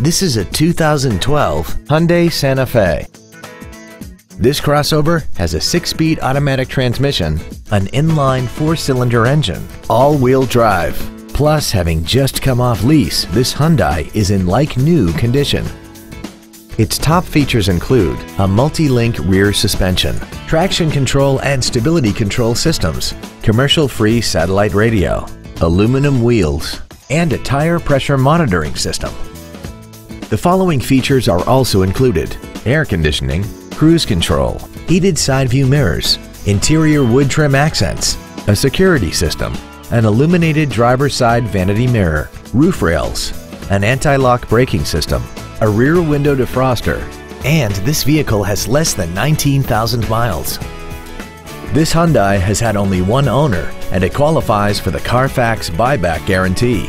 This is a 2012 Hyundai Santa Fe. This crossover has a six-speed automatic transmission, an inline four-cylinder engine, all-wheel drive. Plus, having just come off lease, this Hyundai is in like-new condition. Its top features include a multi-link rear suspension, traction control and stability control systems, commercial-free satellite radio, aluminum wheels, and a tire pressure monitoring system. The following features are also included air conditioning, cruise control, heated side view mirrors, interior wood trim accents, a security system, an illuminated driver's side vanity mirror, roof rails, an anti-lock braking system, a rear window defroster, and this vehicle has less than 19,000 miles. This Hyundai has had only one owner and it qualifies for the Carfax buyback guarantee.